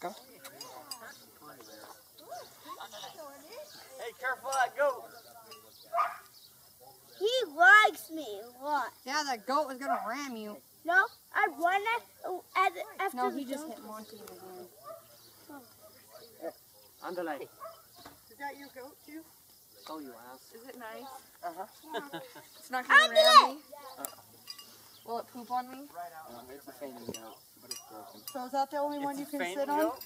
Go. Hey, careful of that goat. He likes me a lot. Yeah, that goat was gonna ram you. No, I run at, at after No, the he just dog. hit Monty in the hand. Andale. Is that your goat too? Oh, you ass. Is it nice? Uh-huh. It's not gonna ram me? Will it poop on me? right Um, it's a fainting goat, but it's broken. So is that the only one you can fainting sit on? goat?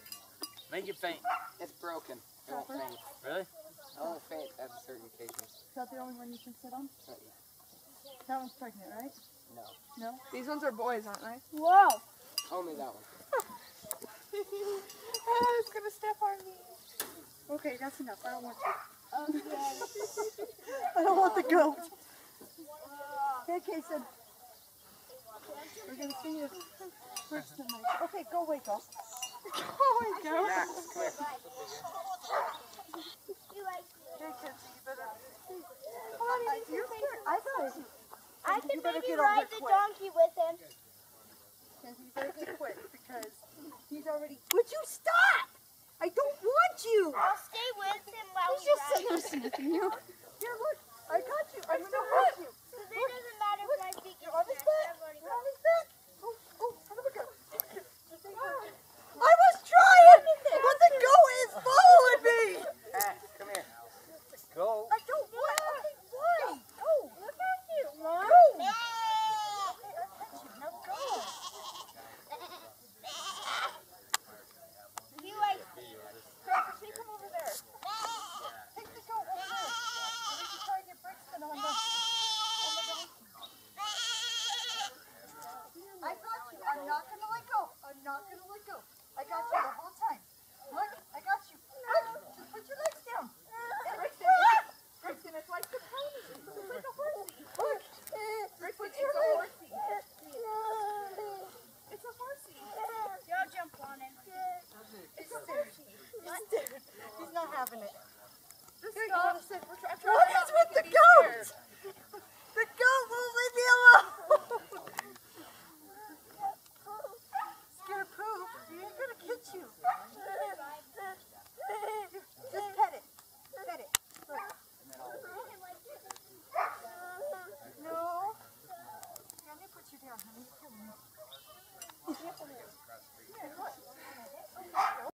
Make it faint. It's broken. It won't faint. Really? It won't faint at certain occasions. Is that the only one you can sit on? Not yet. That one's pregnant, right? No. No? These ones are boys, aren't they? Whoa. Only that one. oh, it's gonna step on me. Okay, that's enough. I don't want you. Okay. I don't want the goat. Hey, Kason. We're gonna see if Brixton makes Okay, go away, go. Oh my god. Max, come here. Hey, Kenzie, you better. I, you're scared. I got it. I You can maybe ride the quick. donkey with him. Kenzie, you better get quick because he's already. Would you stop? I don't want you. I'll stay with him while He's we just sitting there sniffing you. Thank you.